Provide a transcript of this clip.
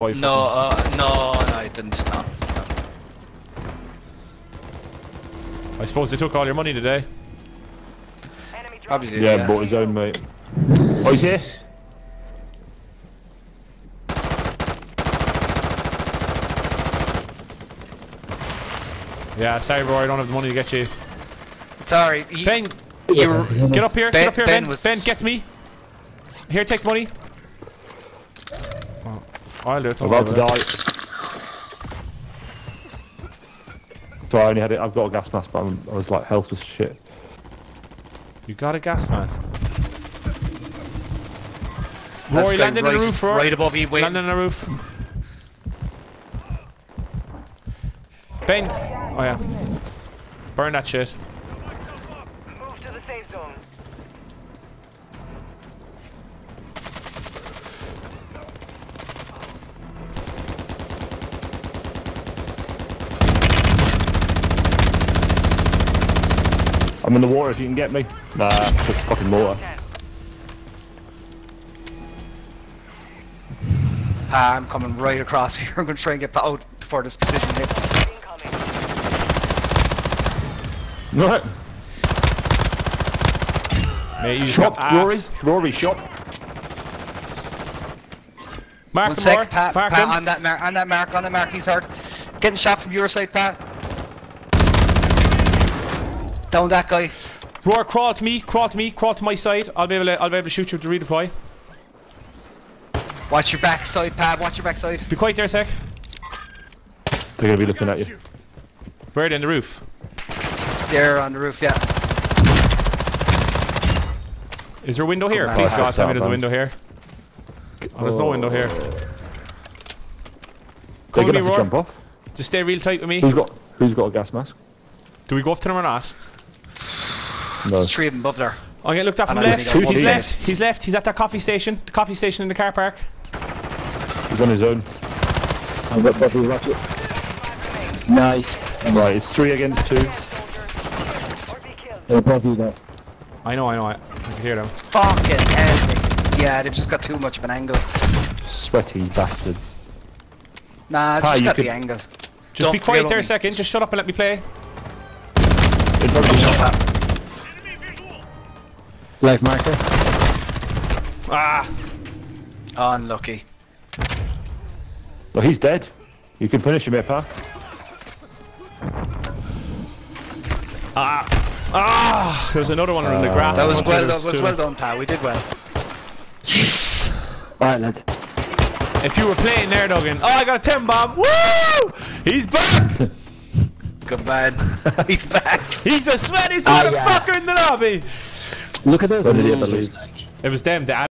Why No, uh, no, no, I didn't. No. I suppose they took all your money today. Probably did. Yeah, Yeah, bought his own, mate. Oh, he's here? Yeah, sorry bro, I don't have the money to get you. Sorry. He, Ben, you get up here, Ben- get up here, Ben Ben. was- Ben, get me. Here, take the money. Oh, I'll. I'm about to die. So I only had it. I've got a gas mask, but I'm, I was like helpless as shit. You got a gas mask. That's Rory, guy land in the roof, Rory. Right above you, wait. Land on the roof. Ben. Oh yeah. Burn that shit. Move to the safe zone. I'm in the water if you can get me. Nah, just fucking water. Ah, I'm coming right across here. I'm gonna try and get out before this position hits. Incoming. Right. Mate, you just Shot, got Rory. Rory, shot. Mark One sec, Rory. Pat. Mark Pat him. on that mark. On that mark. On that mark. He's hurt. Getting shot from your side, Pat. Down that guy. Roar, crawl to me, crawl to me, crawl to my side. I'll be able to, I'll be able to shoot you to redeploy. Watch your backside, Pat. Watch your backside. Be quiet there a sec. They're gonna be looking at you. Where in the roof? There on the roof. Yeah. Is there a window here? Come Please. God, tell me there's a window here. Oh, there's no oh. window here. They're Come with me, Roar. jump off. Just stay real tight with me. Who's got? Who's got a gas mask? Do we go up to them or not? No. There's three of them above there. I'm getting looked at from And I left. only He's left. He's left. He's at that coffee station. The coffee station in the car park. He's on his own. I've got body rocket. Nice. Right, it's three against two. Or be. They're above you there. I know, I know. I, I can hear them. Fucking hell. Yeah, they've just got too much of an angle. Sweaty bastards. Nah, they've Ty, just got could- the angle. Just Don't be quiet about there a second. Just shut up and let me play. Life marker. Ah! Unlucky. Well, he's dead. You can finish him here, pal. Ah! There's another one in the Uh, grass. That was well. to was sue. well done, Pat. We did well. Alright, lads. If you were playing there, Duggan. Oh, I got a 10 bomb. Woo! He's back! Good man. He's back. He's the sweatiest Ah, motherfucker yeah. in the lobby! Look at those What did he ever losers, lose? like. It was them. The